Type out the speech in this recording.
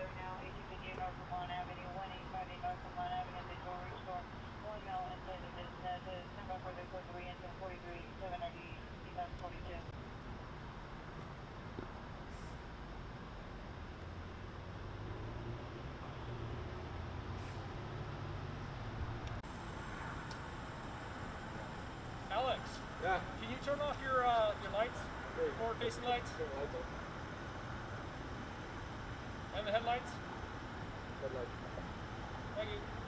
Lamont Avenue, 185 North Lamont Avenue, the jewelry store. One male inside the business, uh, number for the code 3 and 43, 790, 2042. Alex, Yeah. can you turn off your uh, your lights, Hey. forward facing lights, Turn lights on. And the headlights? Headlights. Thank you.